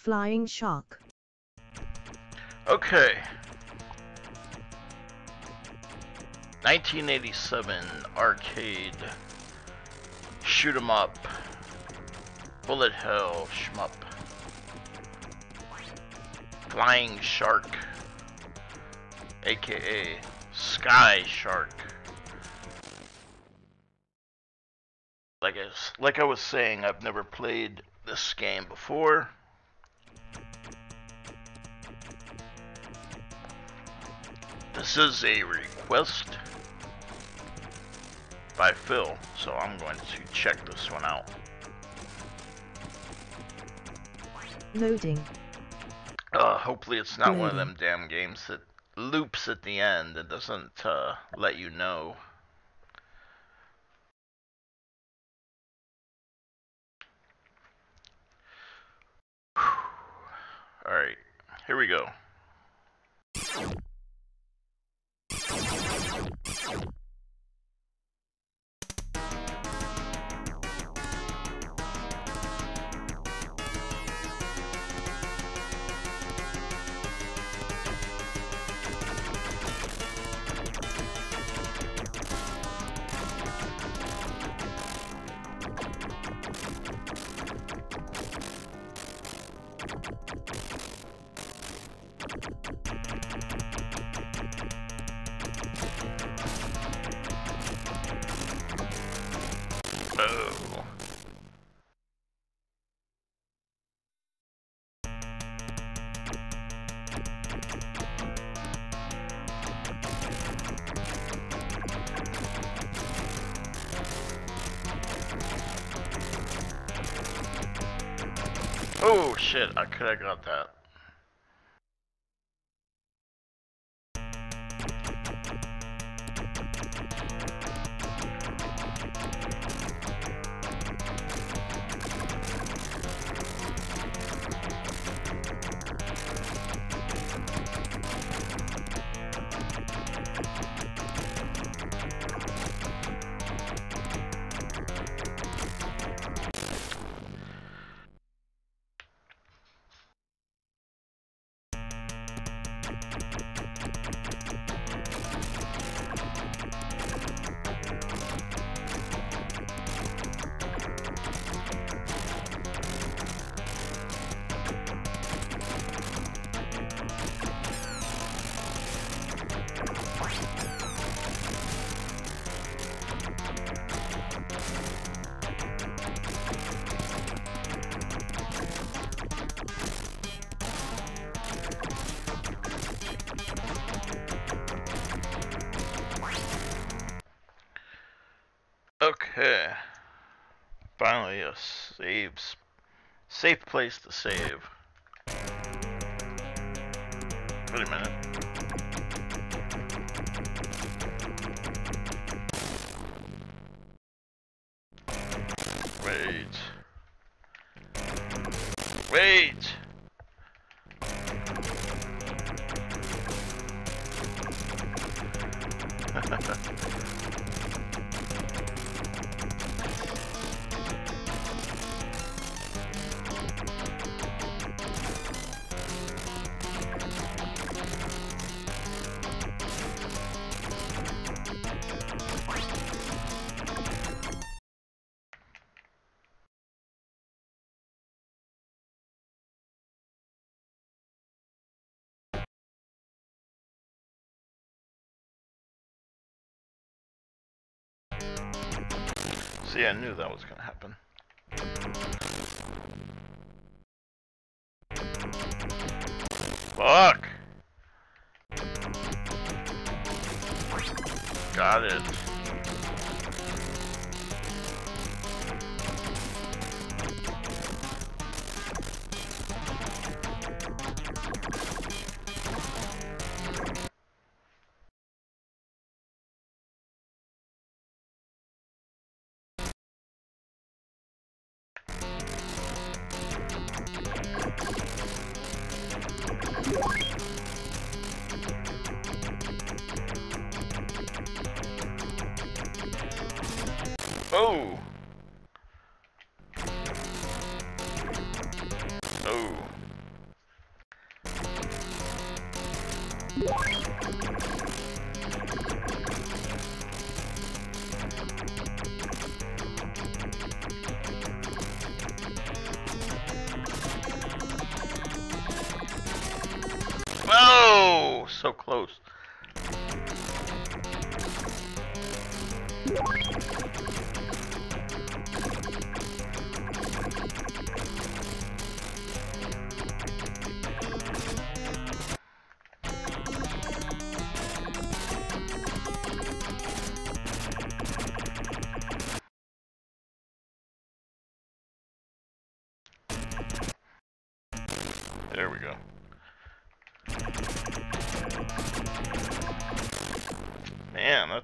Flying Shark. Okay. 1987 arcade shoot 'em up bullet hell shmup flying shark aka sky shark like I, like I was saying I've never played this game before This is a request by Phil, so I'm going to check this one out. Loading. Uh, hopefully it's not one of them damn games that loops at the end and doesn't uh, let you know. Alright, here we go. I could have Finally, a saves. Safe place to save. Wait a minute. I knew that was gonna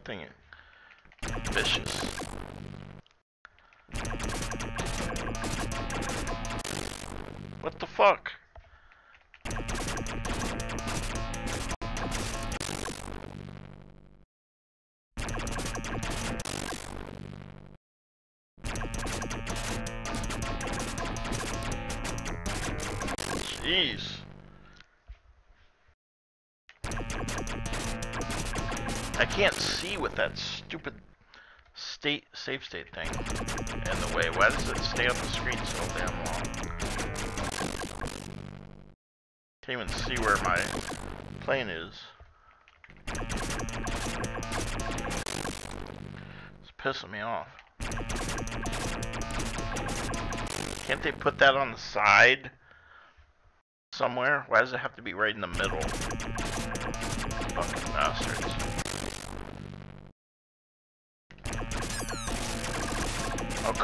That vicious. What the fuck? Jeez. With that stupid state safe state thing in the way. Why does it stay on the screen so damn long? Can't even see where my plane is. It's pissing me off. Can't they put that on the side somewhere? Why does it have to be right in the middle? Fucking bastards.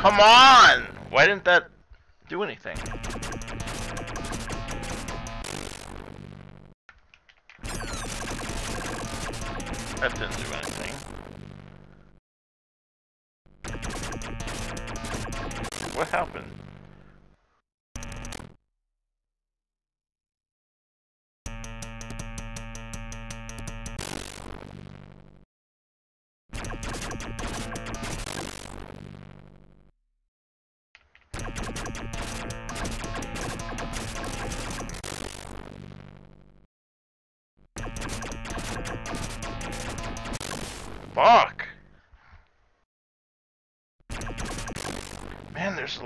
Come on! Why didn't that do anything? That didn't do anything. What happened?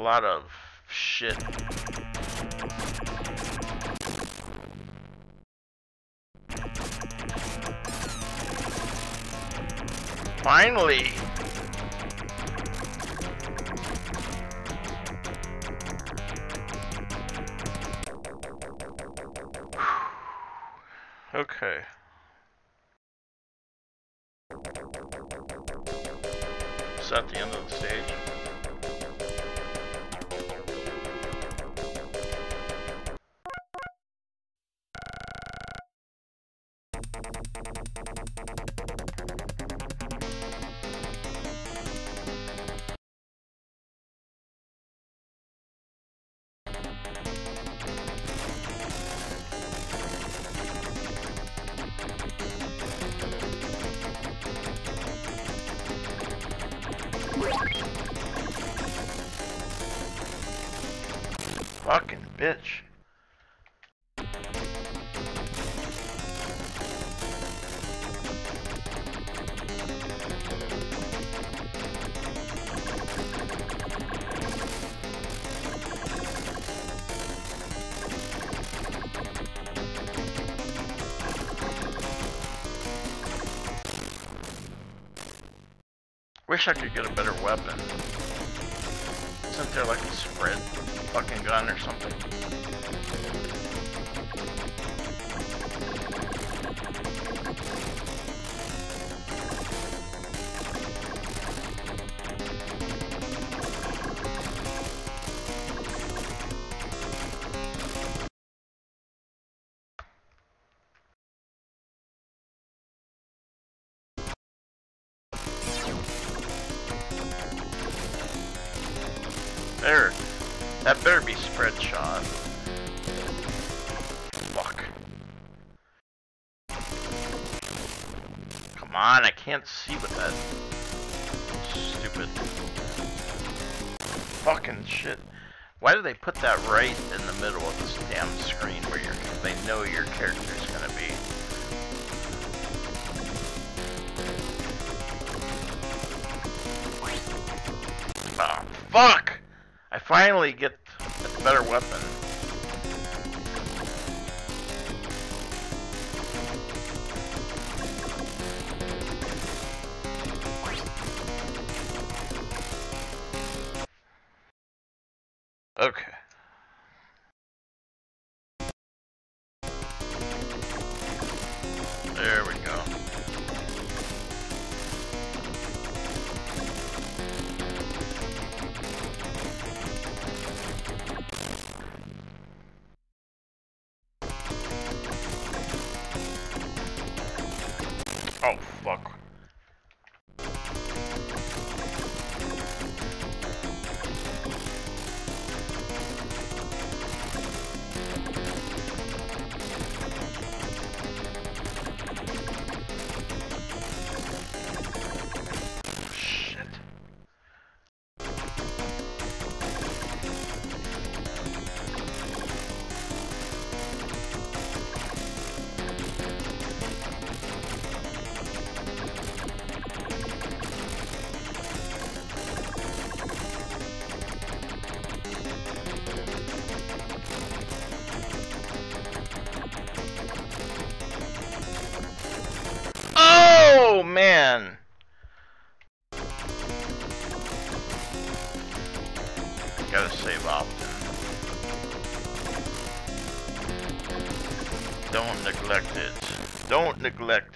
Lot of shit. Finally! Wish I could get a better weapon. Isn't there like a spread fucking gun or something? They put that right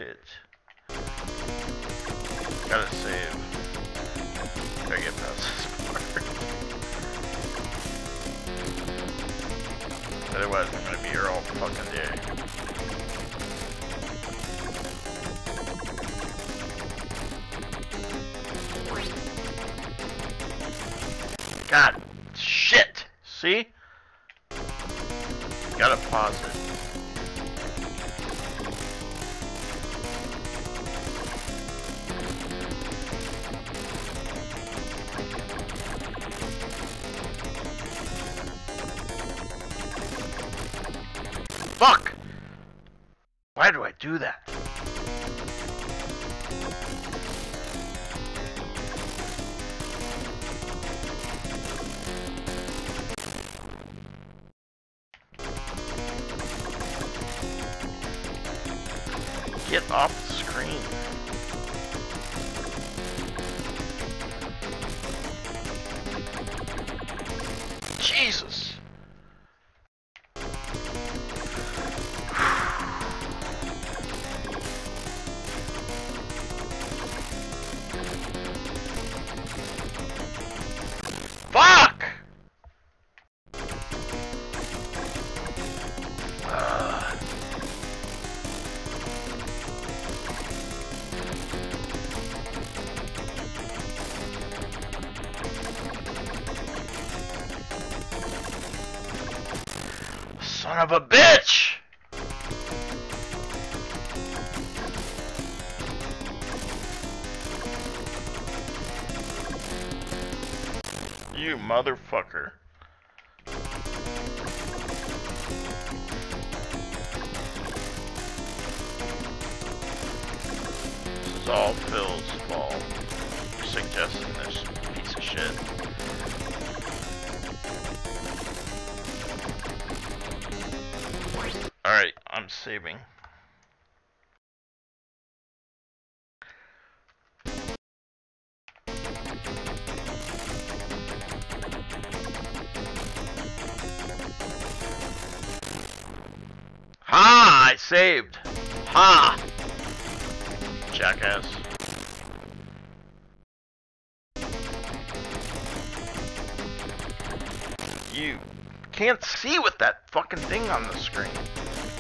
advantage Son of a bitch! You motherfucker.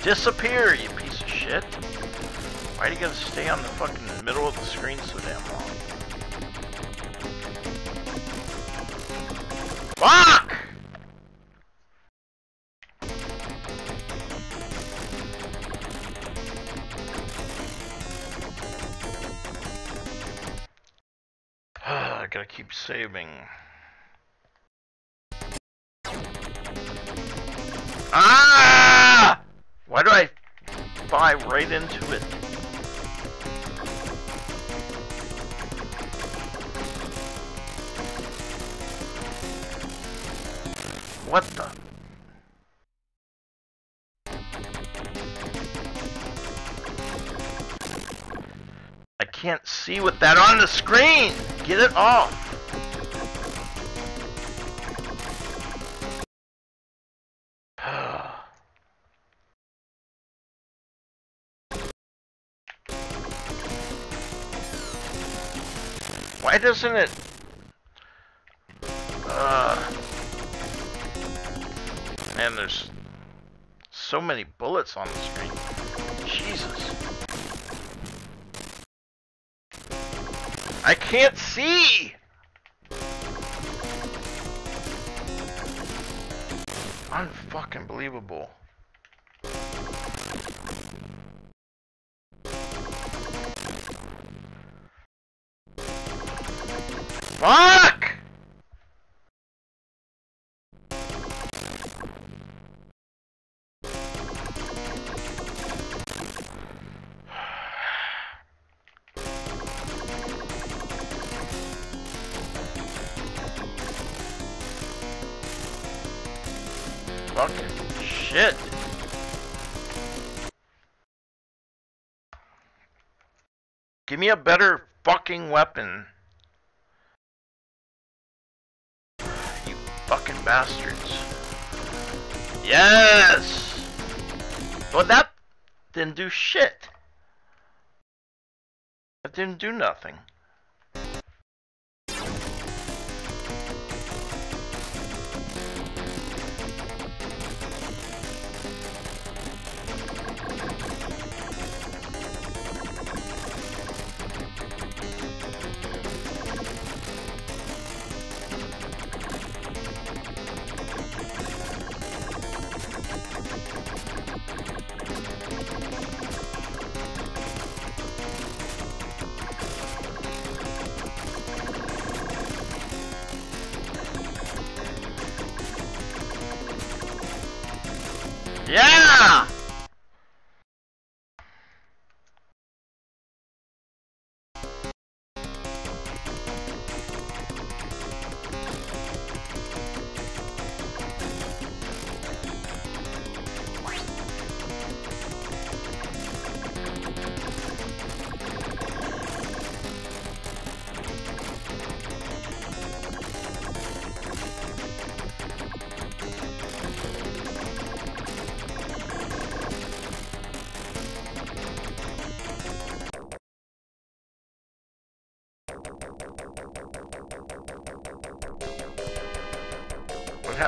Disappear, you piece of shit. Why do you gotta stay on the fucking middle of the screen so damn long? Ah! It off! Why doesn't it... Uh... Man, there's so many bullets on the screen. Jesus. I can't see! Unfucking believable. Fuck! Me a better fucking weapon. You fucking bastards. Yes! Well, that didn't do shit. That didn't do nothing.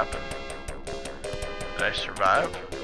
Happened? Did I survive?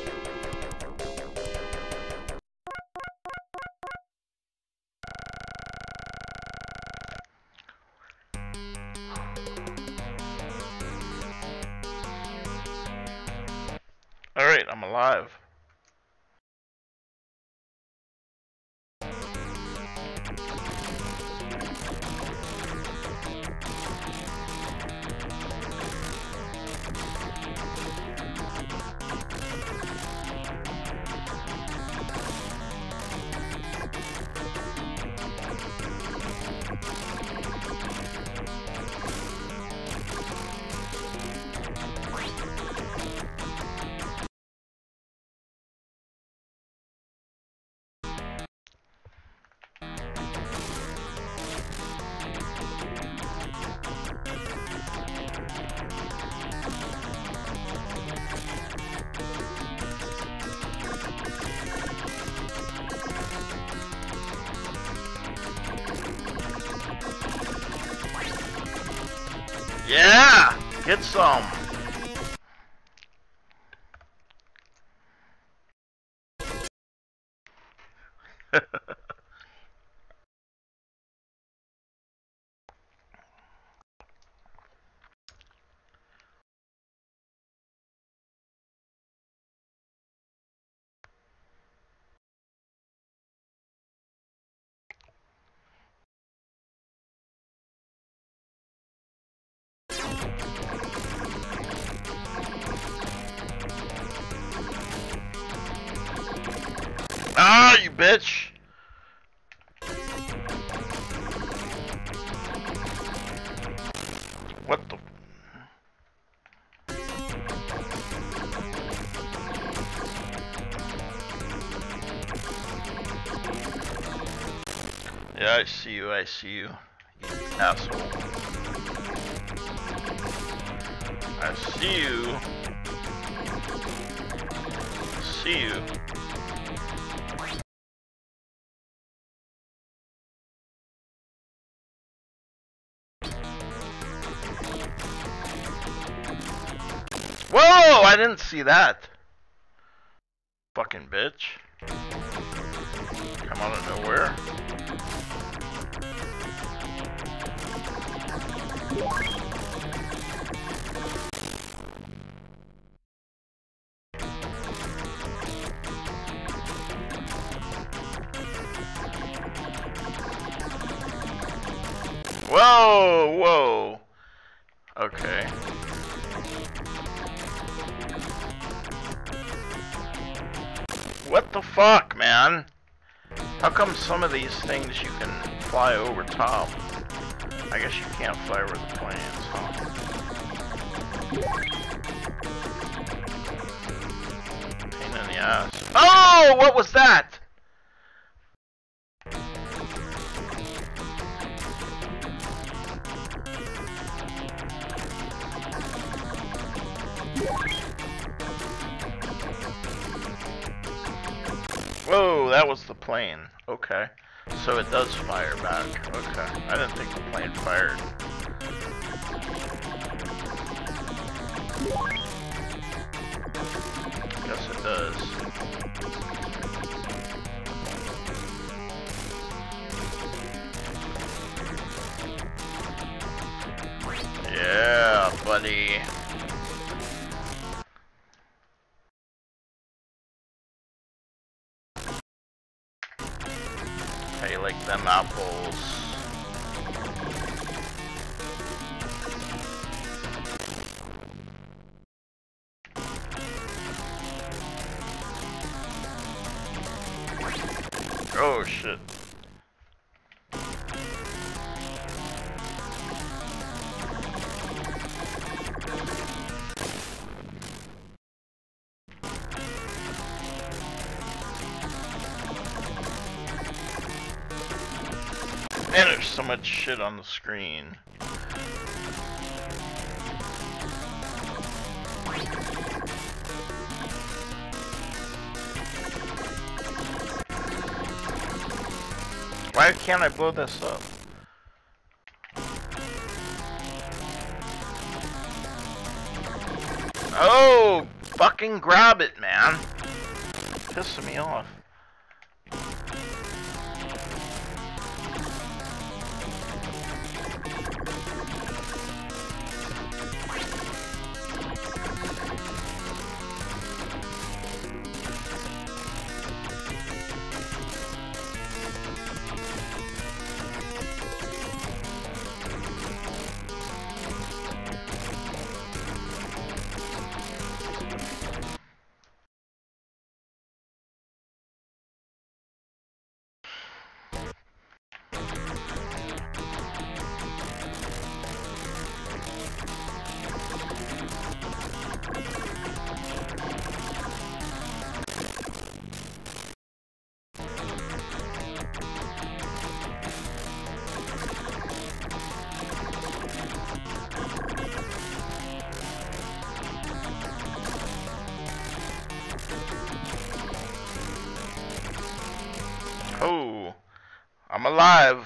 Ah, you bitch! What the? Yeah, I see you, I see you, you asshole. I see you. I see you. Didn't see that. Fucking bitch. Come out of nowhere. Whoa, whoa. Okay. What the fuck, man? How come some of these things you can fly over top? I guess you can't fly over the planes, huh? Pain in the ass. Oh, what was that? Whoa, that was the plane. Okay. So it does fire back. Okay. I didn't think the plane fired. Guess it does. Yeah, buddy. Much shit on the screen. Why can't I blow this up? Oh, fucking grab it, man. Pissing me off. I'm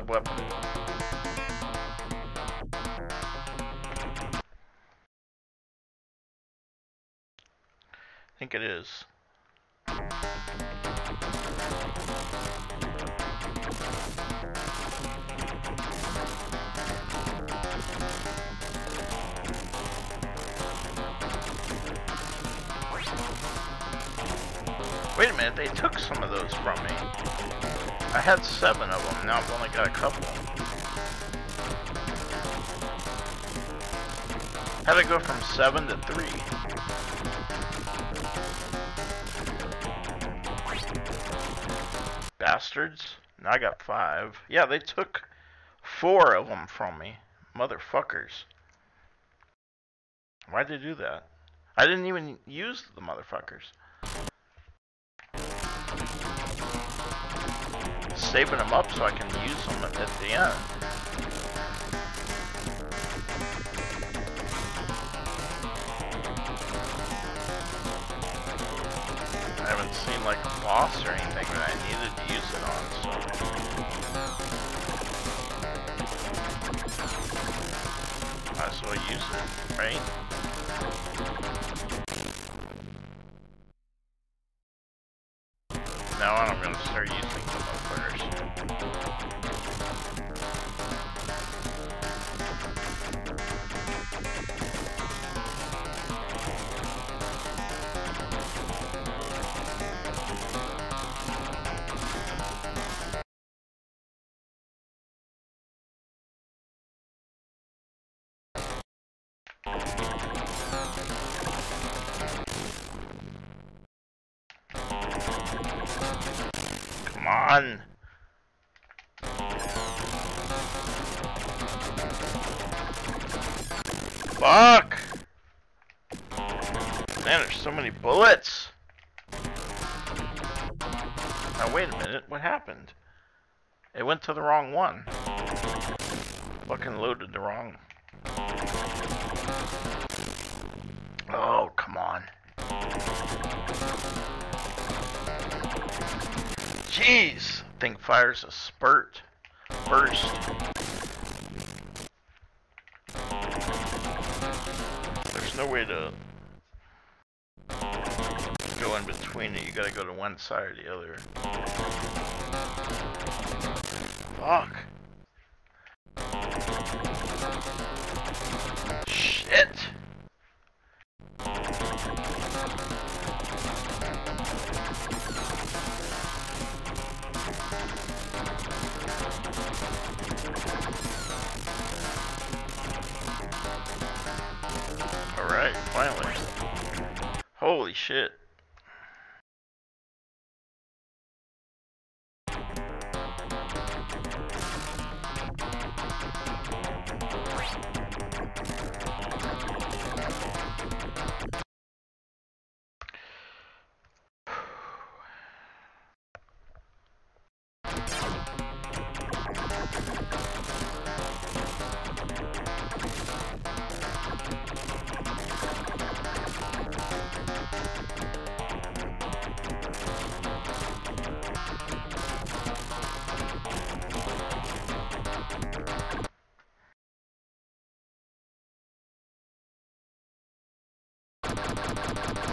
Sub-weapon? Got a couple. How'd I go from seven to three? Bastards. Now I got five. Yeah, they took four of them from me. Motherfuckers. Why'd they do that? I didn't even use the motherfuckers. Saving them up so I can use them at the end. I haven't seen like a boss or anything that I needed to use it on, so. Might as well use it, right? Went to the wrong one. Fucking loaded the wrong. Oh, come on. Jeez! Thing fires a spurt. Burst. There's no way to go in between it. You gotta go to one side or the other. Fuck. Shit.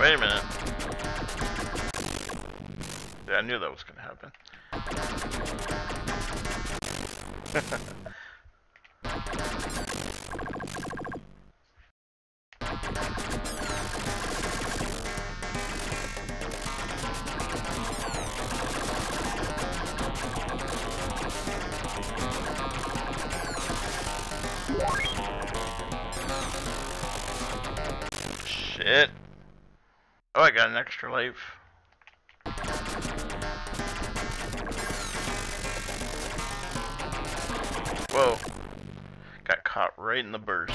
Wait a minute. Yeah, I knew that was gonna happen. an extra life. Whoa. Got caught right in the burst.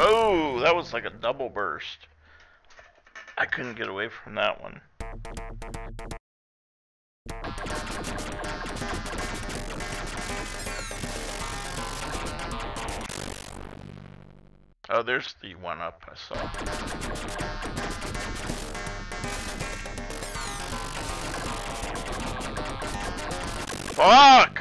Oh, that was like a double burst. I couldn't get away from that one. Oh, there's the one up I saw. Fuck!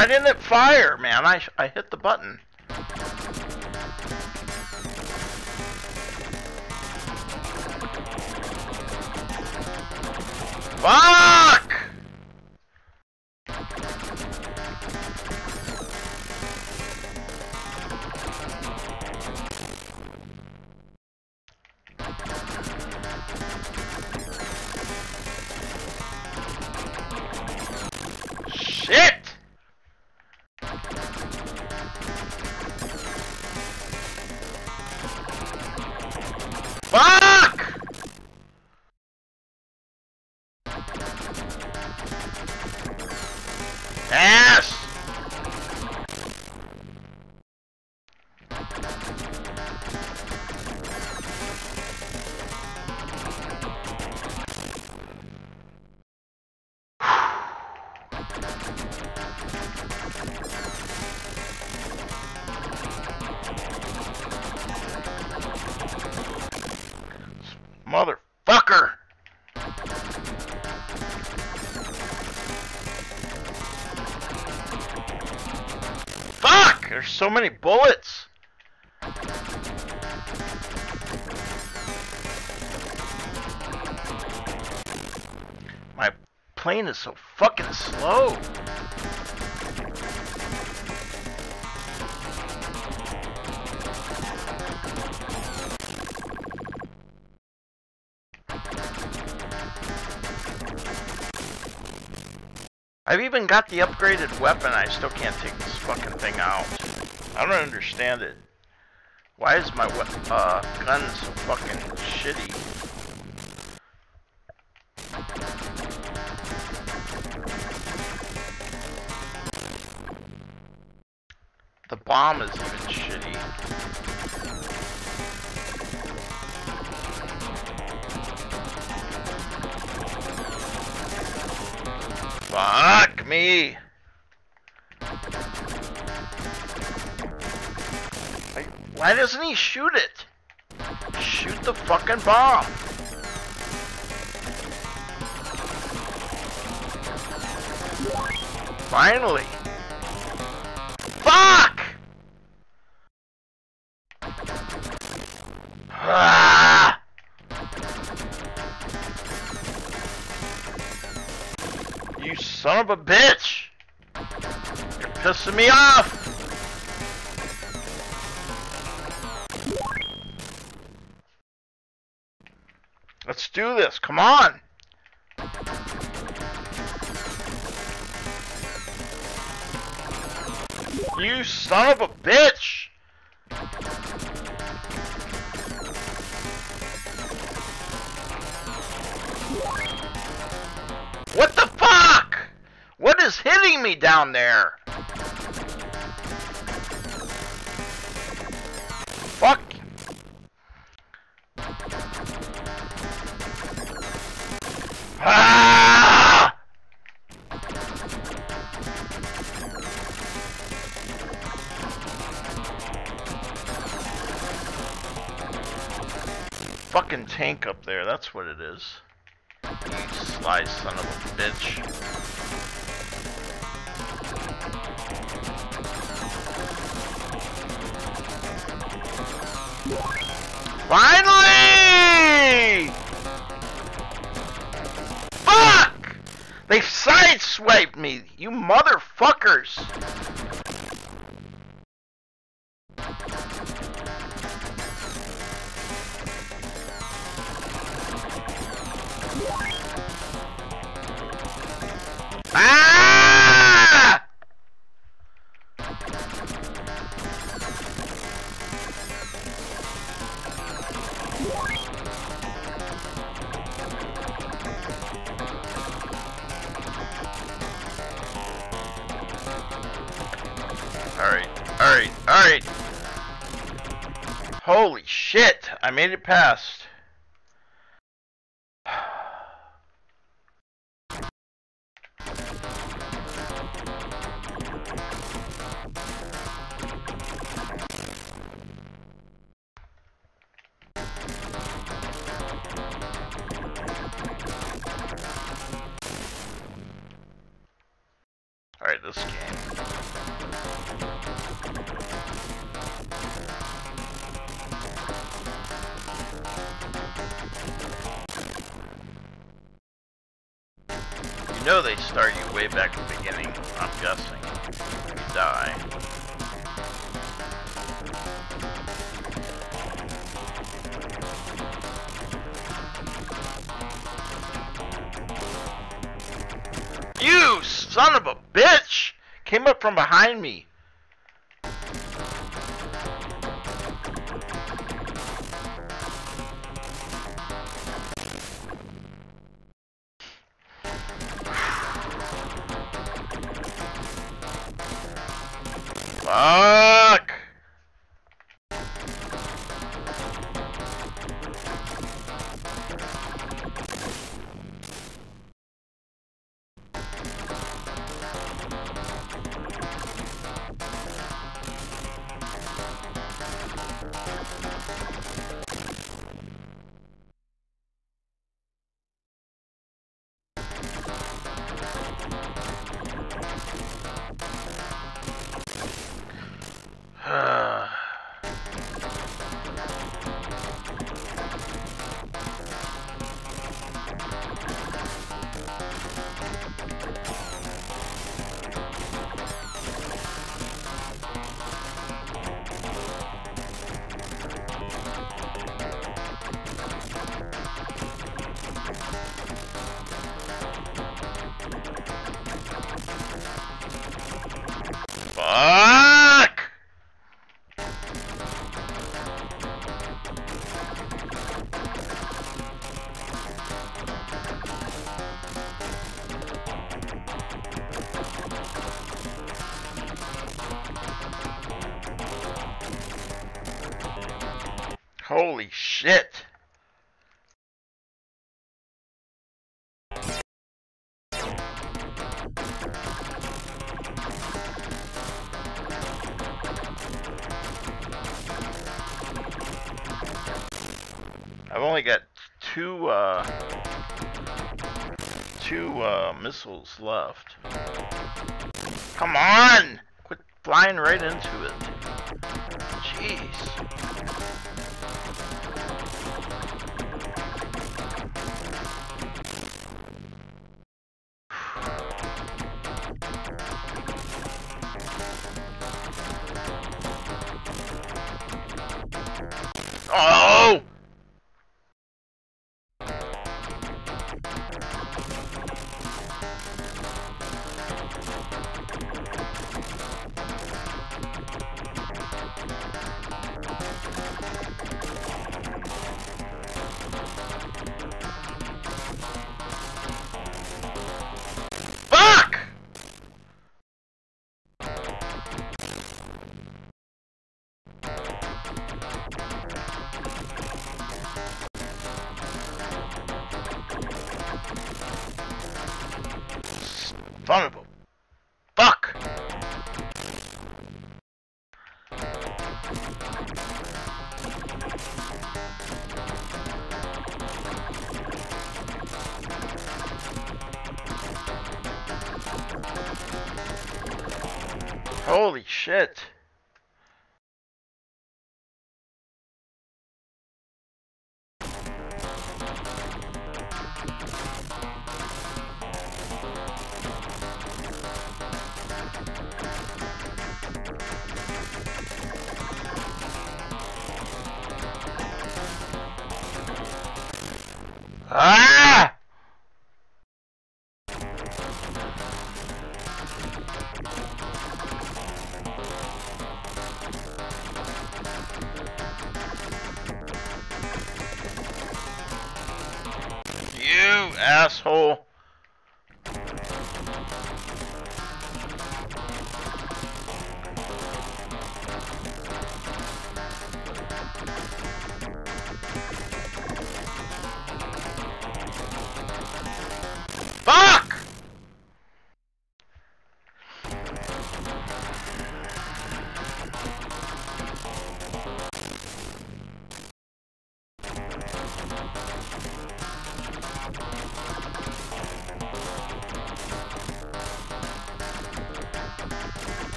Why didn't it fire, man? I I hit the button. Fuck! There's so many bullets! My plane is so fucking slow. I've even got the upgraded weapon. I still can't take this fucking thing out. I don't understand it. Why is my uh, gun so fucking shitty? The bomb is even shitty. Fuck me! Why doesn't he shoot it? Shoot the fucking bomb! Finally! Fuck! Ah! You son of a bitch! You're pissing me off! Do this, come on! You son of a bitch! What the fuck? What is hitting me down there? tank up there, that's what it is. Sly son of a bitch. Finally! Fuck! They sideswiped me, you motherfuckers! made it past. from behind me. Oh! two, uh, two, uh, missiles left. Come on! Quit flying right into it.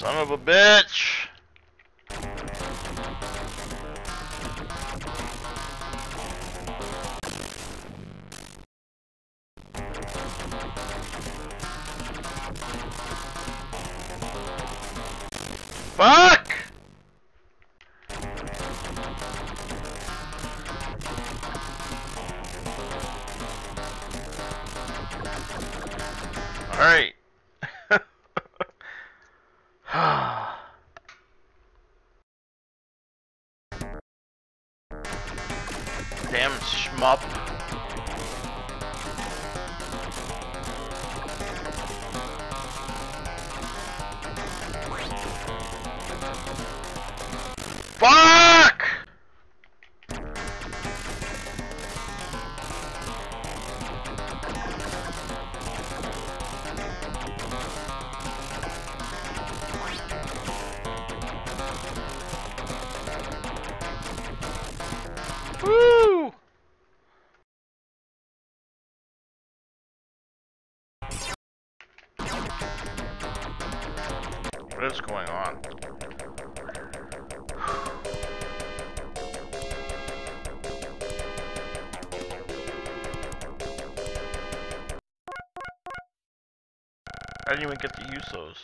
Son of a bitch! you even get to use those?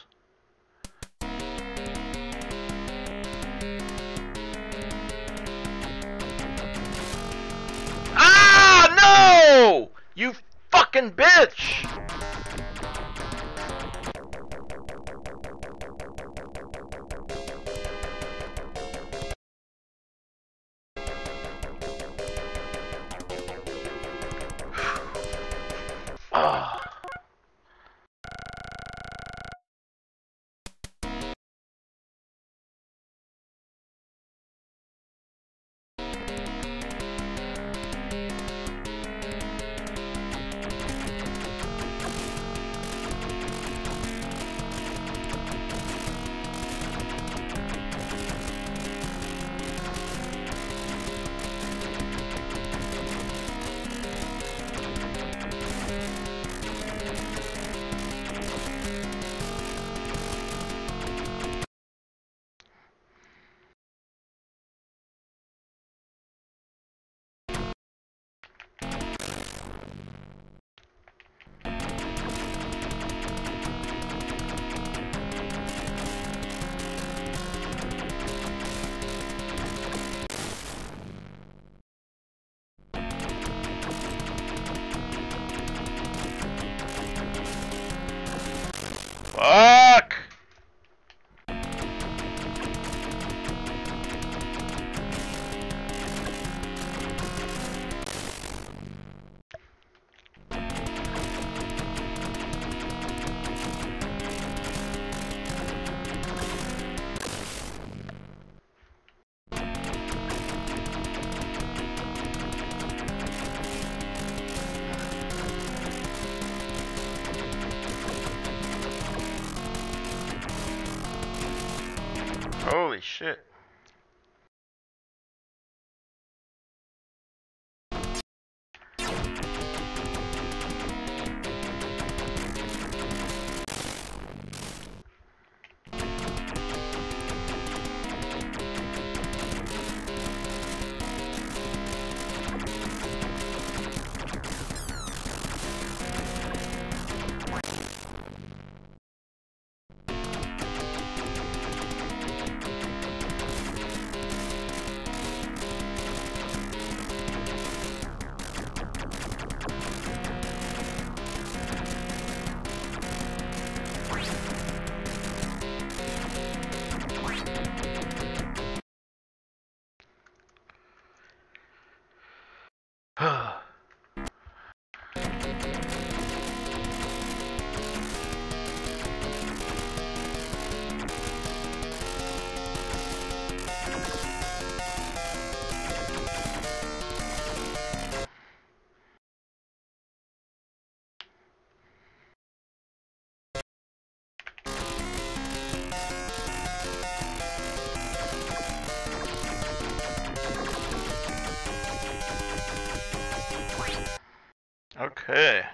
Okay.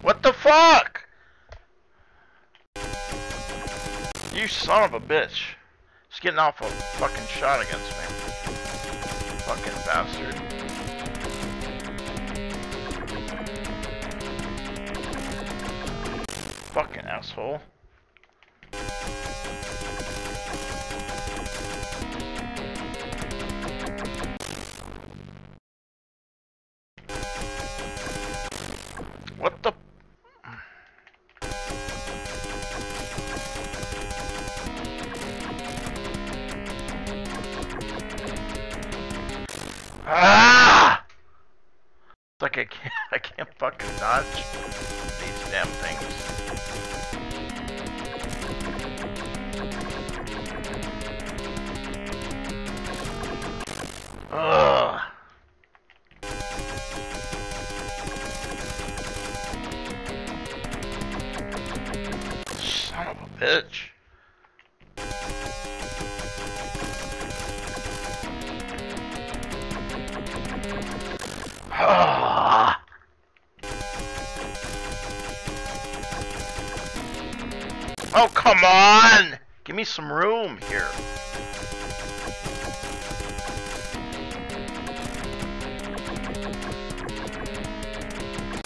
What the fuck? You son of a bitch. Just getting off a fucking shot against me. Fucking bastard. Fucking asshole.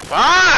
Fuck!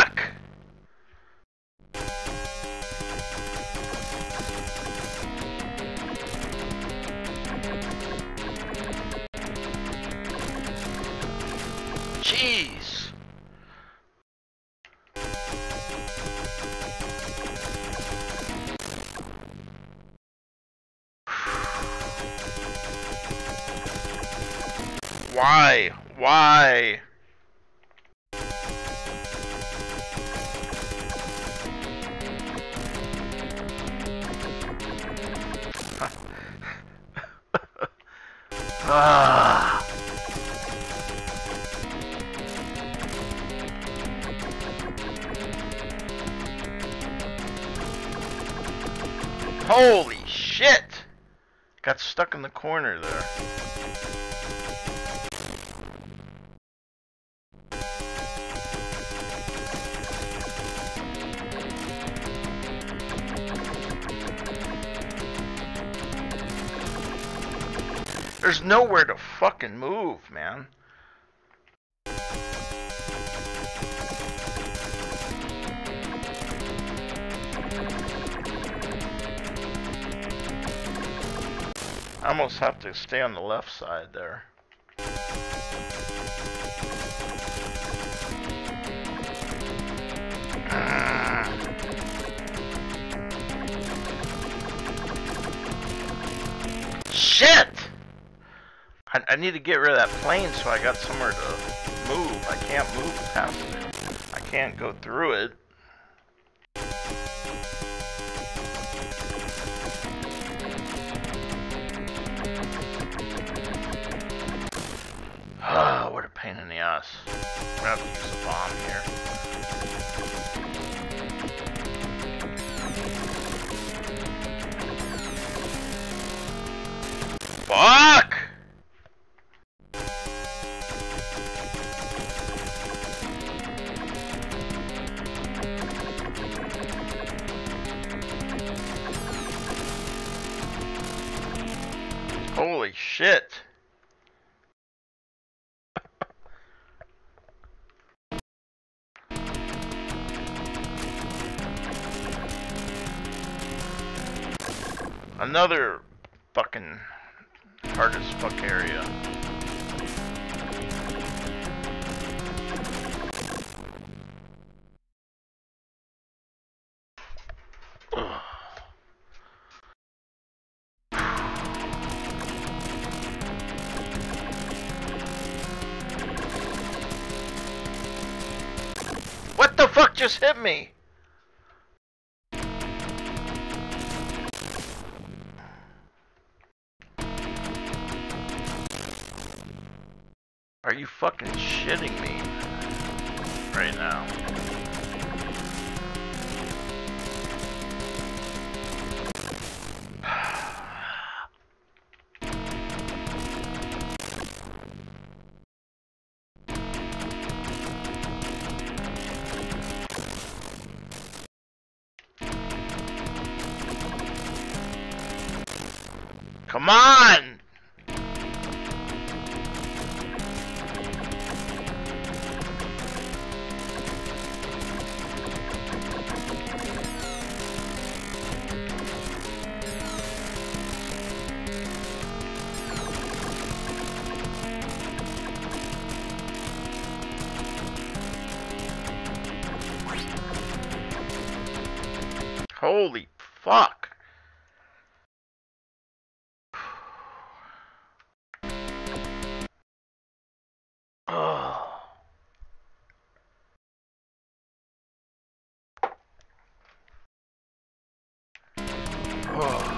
Stay on the left side there. Shit! I, I need to get rid of that plane so I got somewhere to move. I can't move past it. I can't go through it. Fuck! Holy shit. Another fucking Hardest fuck area. what the fuck just hit me? Fucking shitting me right now? Oh.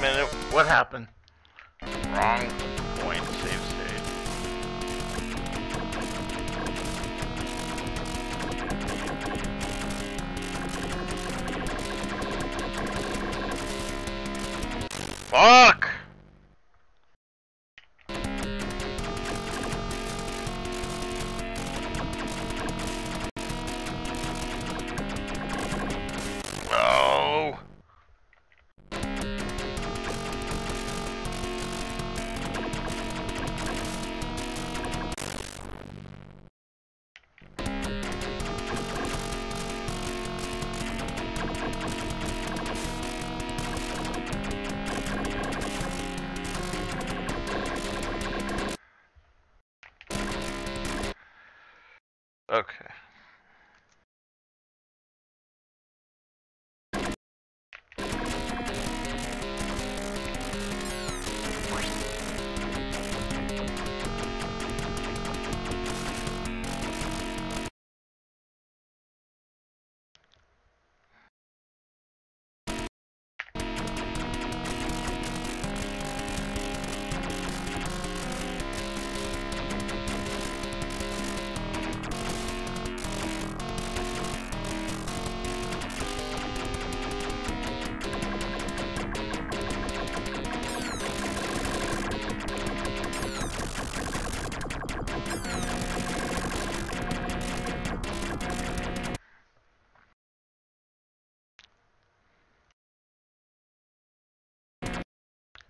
Minute. What happened?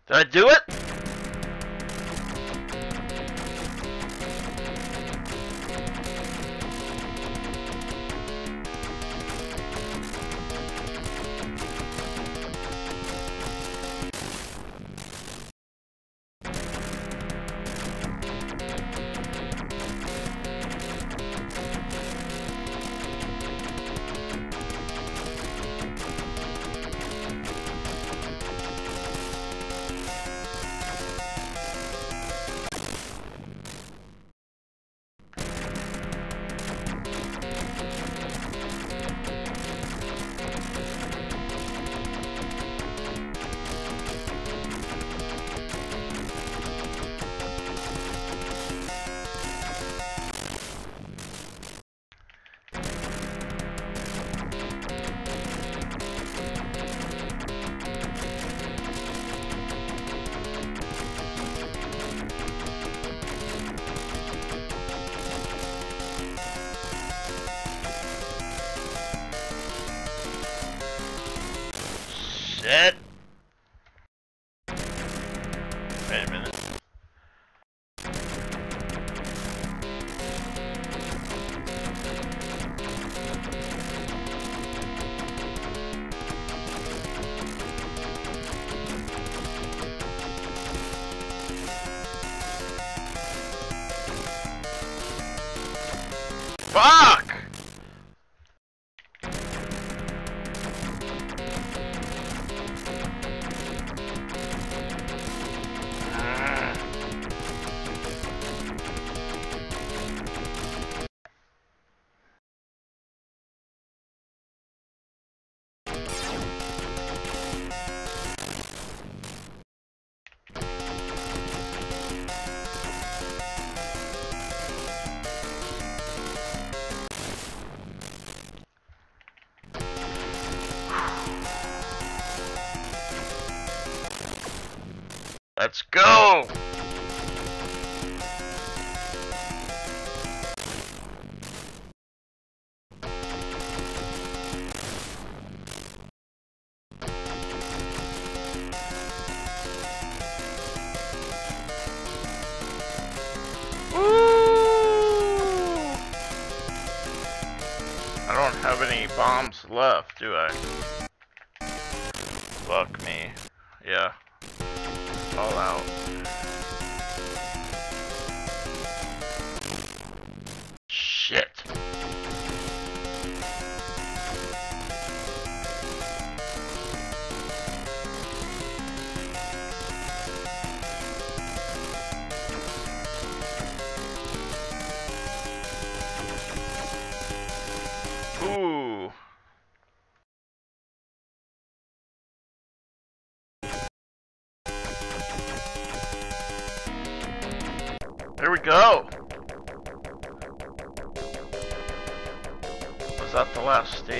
Did I do it?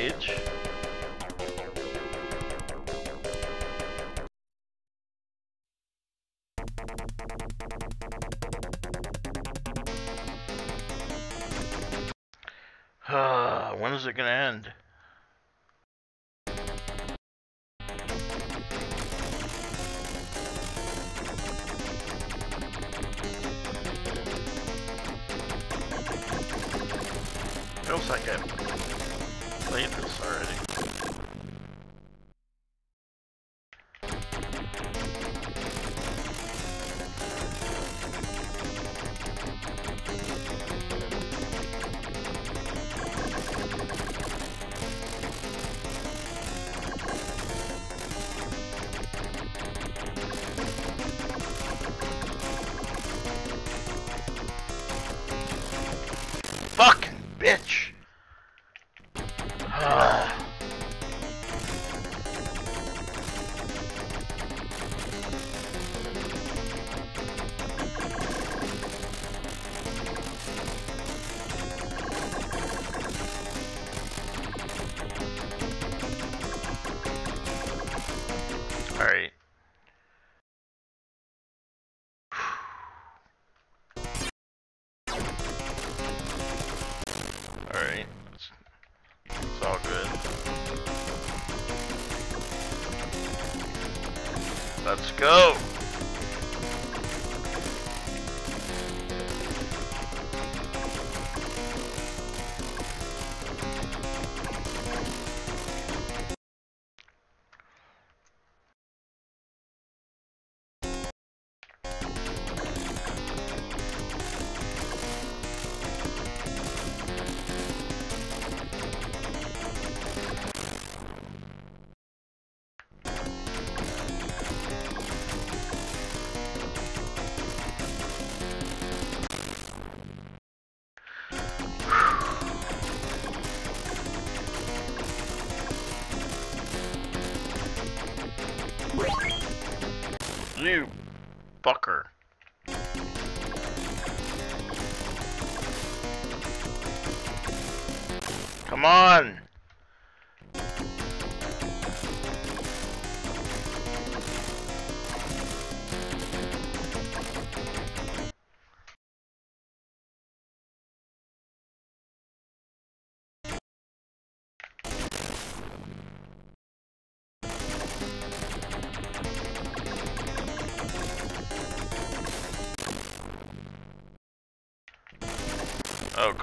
Last go!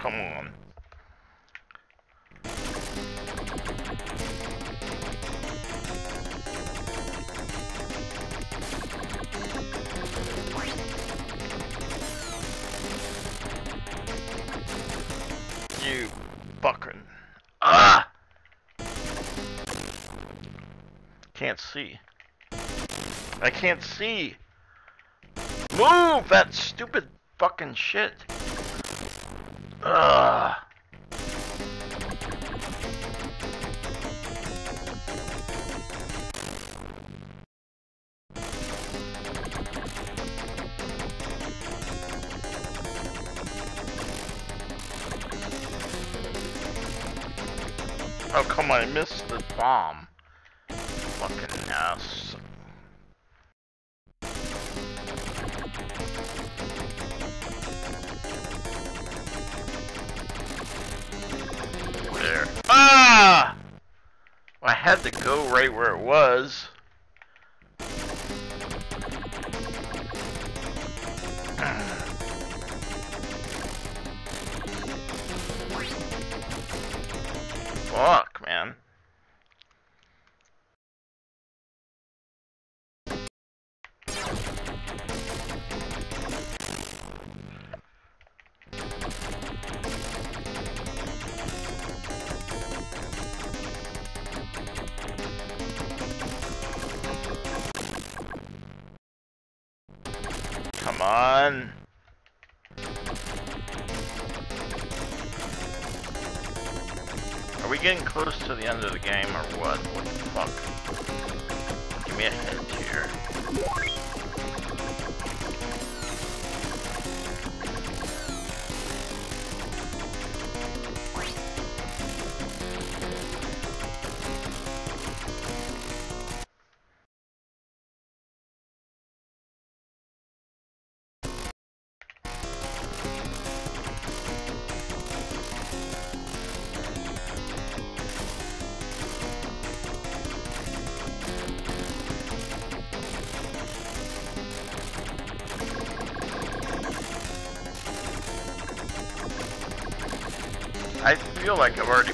Come on. You fucking. Ah! Can't see. I can't see. Move that stupid fucking shit. Ugh. Oh, come I missed the bomb. Fucking ass. Had to go right where it was. Like I've already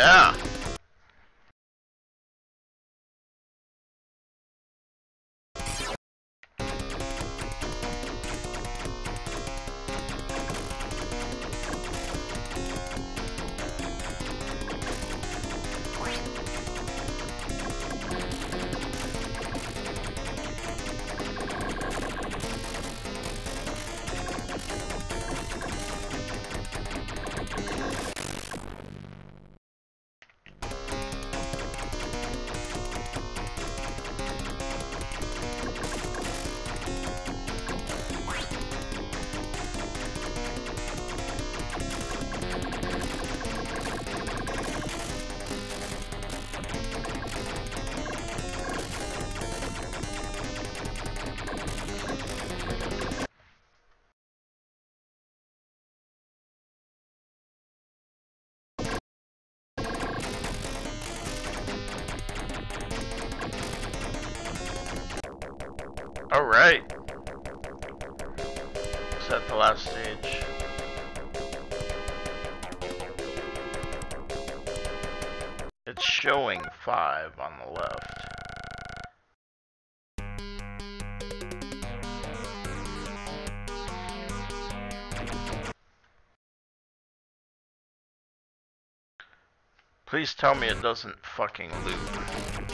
Yeah. Alright. Is that the last stage? It's showing five on the left. Please tell me it doesn't fucking loop.